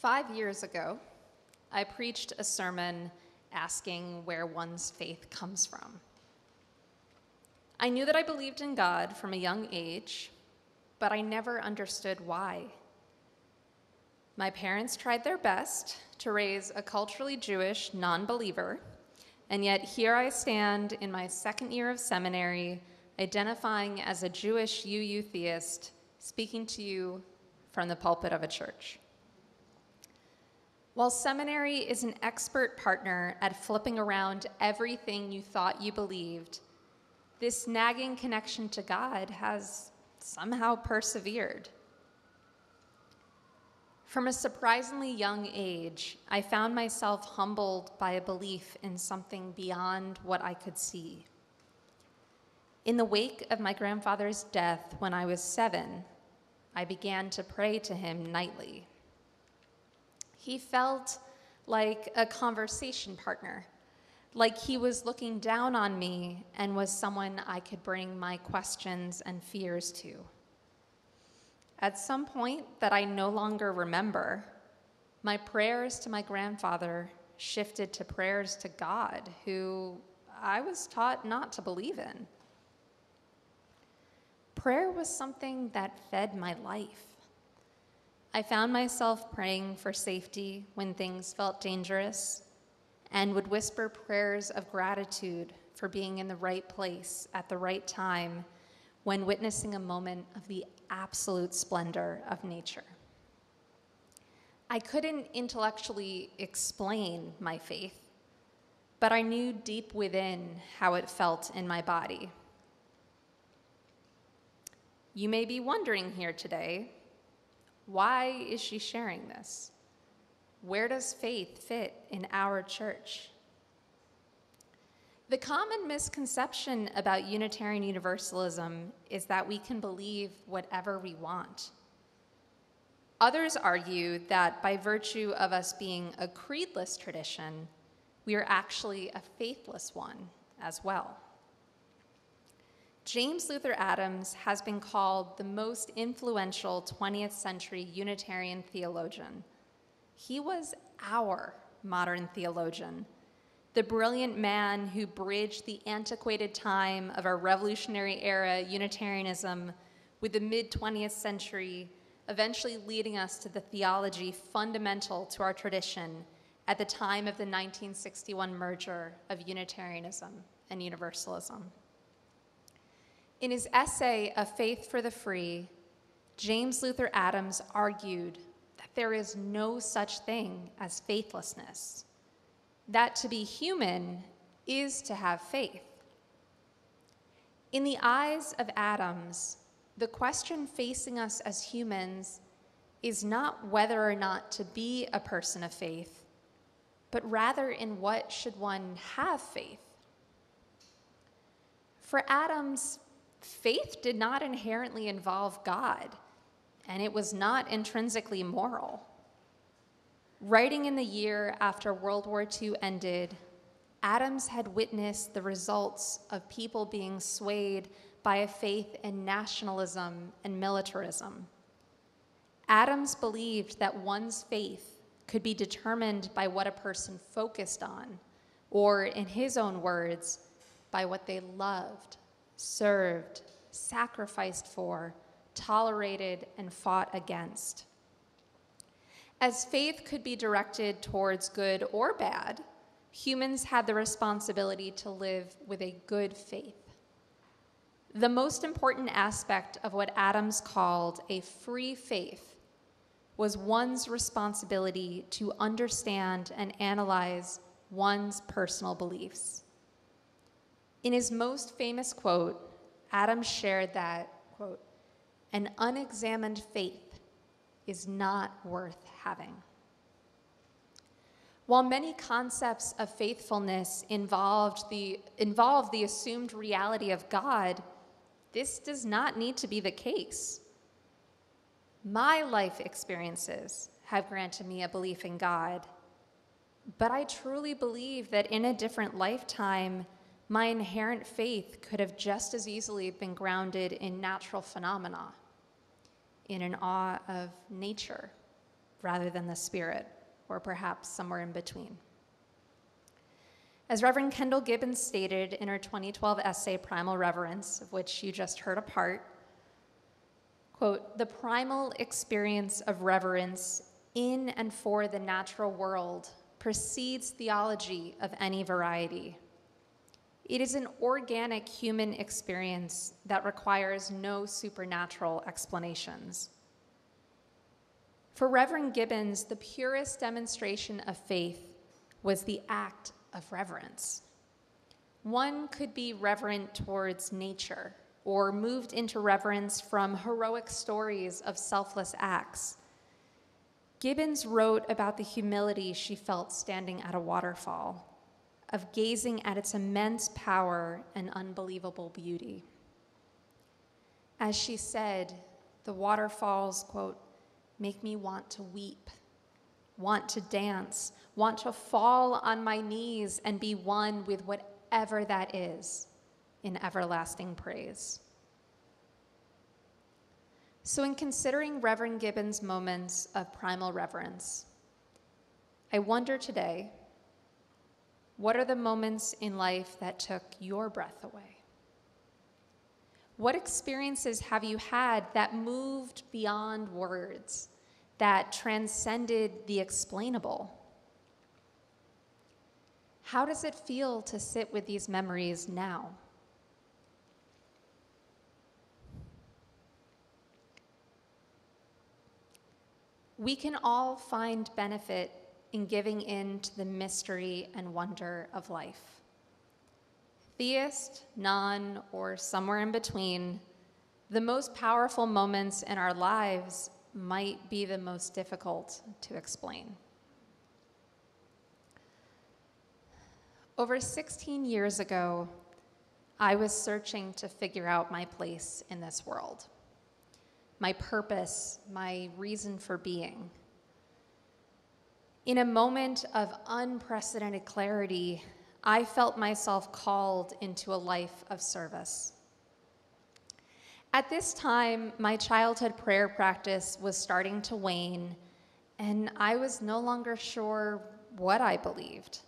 Five years ago, I preached a sermon asking where one's faith comes from. I knew that I believed in God from a young age, but I never understood why. My parents tried their best to raise a culturally Jewish non believer, and yet here I stand in my second year of seminary, identifying as a Jewish UU theist, speaking to you from the pulpit of a church. While seminary is an expert partner at flipping around everything you thought you believed, this nagging connection to God has somehow persevered. From a surprisingly young age, I found myself humbled by a belief in something beyond what I could see. In the wake of my grandfather's death when I was seven, I began to pray to him nightly. He felt like a conversation partner, like he was looking down on me and was someone I could bring my questions and fears to. At some point that I no longer remember, my prayers to my grandfather shifted to prayers to God, who I was taught not to believe in. Prayer was something that fed my life. I found myself praying for safety when things felt dangerous and would whisper prayers of gratitude for being in the right place at the right time when witnessing a moment of the absolute splendor of nature. I couldn't intellectually explain my faith, but I knew deep within how it felt in my body. You may be wondering here today why is she sharing this? Where does faith fit in our church? The common misconception about Unitarian Universalism is that we can believe whatever we want. Others argue that by virtue of us being a creedless tradition, we are actually a faithless one as well. James Luther Adams has been called the most influential 20th century Unitarian theologian. He was our modern theologian, the brilliant man who bridged the antiquated time of our Revolutionary era Unitarianism with the mid 20th century, eventually leading us to the theology fundamental to our tradition at the time of the 1961 merger of Unitarianism and Universalism. In his essay, A Faith for the Free, James Luther Adams argued that there is no such thing as faithlessness, that to be human is to have faith. In the eyes of Adams, the question facing us as humans is not whether or not to be a person of faith, but rather in what should one have faith. For Adams, faith did not inherently involve God, and it was not intrinsically moral. Writing in the year after World War II ended, Adams had witnessed the results of people being swayed by a faith in nationalism and militarism. Adams believed that one's faith could be determined by what a person focused on, or in his own words, by what they loved served, sacrificed for, tolerated, and fought against. As faith could be directed towards good or bad, humans had the responsibility to live with a good faith. The most important aspect of what Adams called a free faith was one's responsibility to understand and analyze one's personal beliefs. In his most famous quote, Adams shared that, quote, an unexamined faith is not worth having. While many concepts of faithfulness involved the, involve the assumed reality of God, this does not need to be the case. My life experiences have granted me a belief in God, but I truly believe that in a different lifetime, my inherent faith could have just as easily been grounded in natural phenomena, in an awe of nature, rather than the Spirit, or perhaps somewhere in between. As Reverend Kendyl Gibbons stated in her 2012 essay, Primal Reverence, of which you just heard a part, quote, the primal experience of reverence in and for the natural world precedes theology of any variety. It is an organic human experience that requires no supernatural explanations. For Reverend Gibbons, the purest demonstration of faith was the act of reverence. One could be reverent towards nature or moved into reverence from heroic stories of selfless acts. Gibbons wrote about the humility she felt standing at a waterfall, of gazing at its immense power and unbelievable beauty. As she said, the waterfalls, quote, make me want to weep, want to dance, want to fall on my knees and be one with whatever that is in everlasting praise. So, in considering Reverend Gibbons' moments of primal reverence, I wonder today what are the moments in life that took your breath away? What experiences have you had that moved beyond words, that transcended the explainable? How does it feel to sit with these memories now? We can all find benefit in giving in to the mystery and wonder of life theist, non, or somewhere in between, the most powerful moments in our lives might be the most difficult to explain. Over 16 years ago, I was searching to figure out my place in this world, my purpose, my reason for being. In a moment of unprecedented clarity, I felt myself called into a life of service. At this time, my childhood prayer practice was starting to wane, and I was no longer sure what I believed.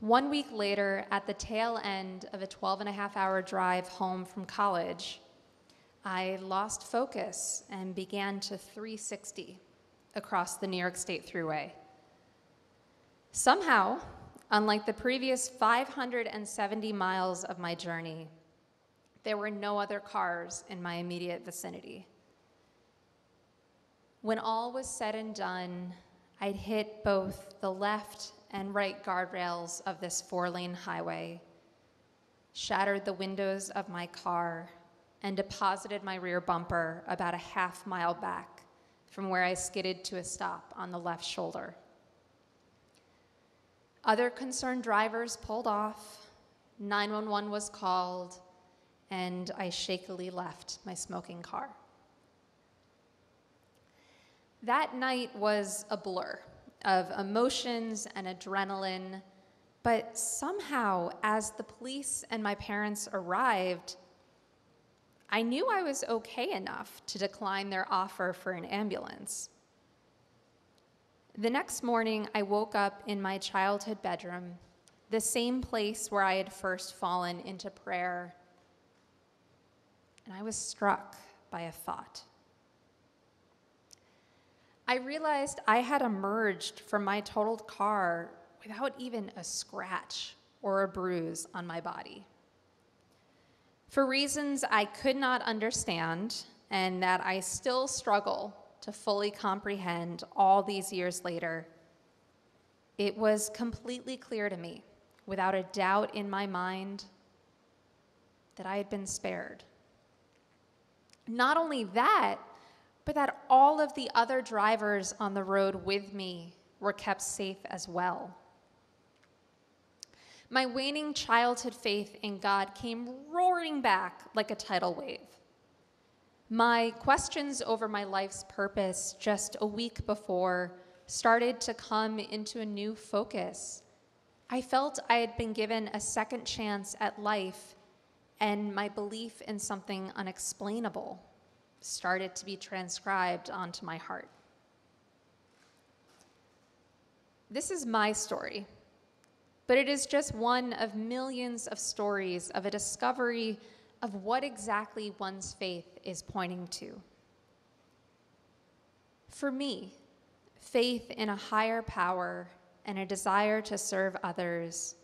One week later, at the tail end of a 12 and a half hour drive home from college, I lost focus and began to 360 across the New York State Thruway. Somehow, unlike the previous 570 miles of my journey, there were no other cars in my immediate vicinity. When all was said and done, I'd hit both the left and right guardrails of this four lane highway, shattered the windows of my car, and deposited my rear bumper about a half mile back from where I skidded to a stop on the left shoulder. Other concerned drivers pulled off, 911 was called, and I shakily left my smoking car. That night was a blur of emotions and adrenaline, but somehow, as the police and my parents arrived, I knew I was okay enough to decline their offer for an ambulance. The next morning, I woke up in my childhood bedroom, the same place where I had first fallen into prayer, and I was struck by a thought. I realized I had emerged from my totaled car without even a scratch or a bruise on my body. For reasons I could not understand and that I still struggle to fully comprehend all these years later, it was completely clear to me, without a doubt in my mind, that I had been spared. Not only that, but that all of the other drivers on the road with me were kept safe as well. My waning childhood faith in God came roaring back like a tidal wave. My questions over my life's purpose just a week before started to come into a new focus. I felt I had been given a second chance at life and my belief in something unexplainable started to be transcribed onto my heart. This is my story, but it is just one of millions of stories of a discovery of what exactly one's faith is pointing to. For me, faith in a higher power and a desire to serve others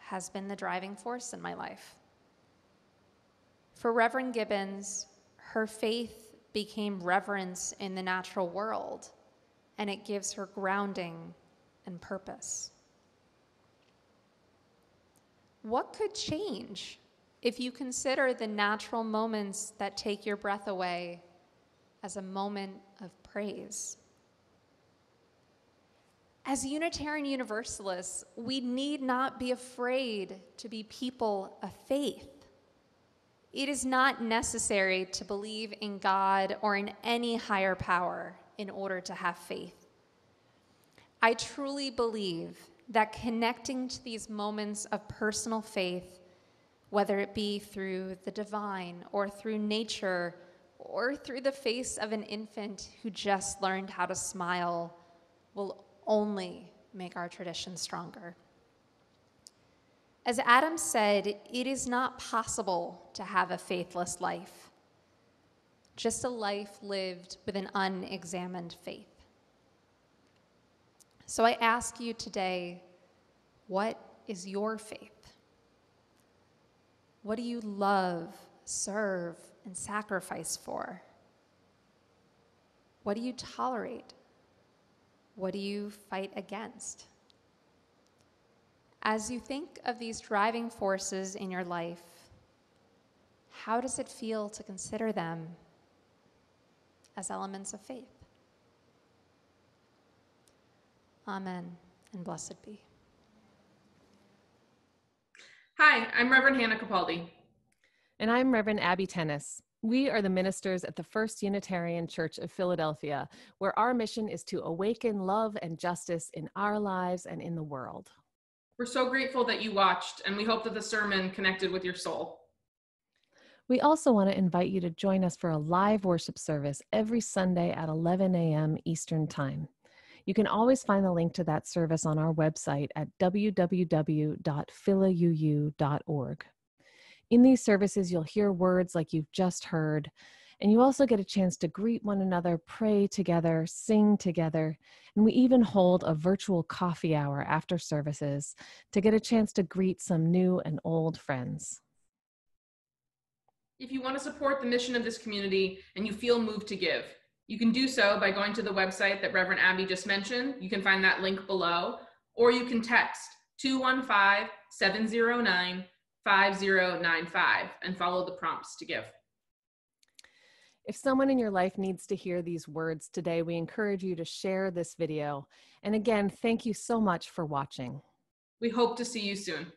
has been the driving force in my life. For Reverend Gibbons, her faith became reverence in the natural world, and it gives her grounding and purpose. What could change if you consider the natural moments that take your breath away as a moment of praise? As Unitarian Universalists, we need not be afraid to be people of faith. It is not necessary to believe in God or in any higher power in order to have faith. I truly believe that connecting to these moments of personal faith, whether it be through the divine or through nature or through the face of an infant who just learned how to smile, will only make our tradition stronger. As Adam said, it is not possible to have a faithless life, just a life lived with an unexamined faith. So I ask you today what is your faith? What do you love, serve, and sacrifice for? What do you tolerate? What do you fight against? As you think of these driving forces in your life, how does it feel to consider them as elements of faith? Amen and blessed be. Hi, I'm Reverend Hannah Capaldi. And I'm Reverend Abbey Tennis. We are the ministers at the First Unitarian Church of Philadelphia, where our mission is to awaken love and justice in our lives and in the world. We're so grateful that you watched, and we hope that the sermon connected with your soul. We also want to invite you to join us for a live worship service every Sunday at 11 a.m. Eastern Time. You can always find the link to that service on our website at www.philauu.org. In these services, you'll hear words like you've just heard, and you also get a chance to greet one another, pray together, sing together, and we even hold a virtual coffee hour after services to get a chance to greet some new and old friends. If you want to support the mission of this community and you feel moved to give, you can do so by going to the website that Reverend Abbey just mentioned. You can find that link below, or you can text 215 709 5095 and follow the prompts to give. If someone in your life needs to hear these words today, we encourage you to share this video. And again, thank you so much for watching. We hope to see you soon.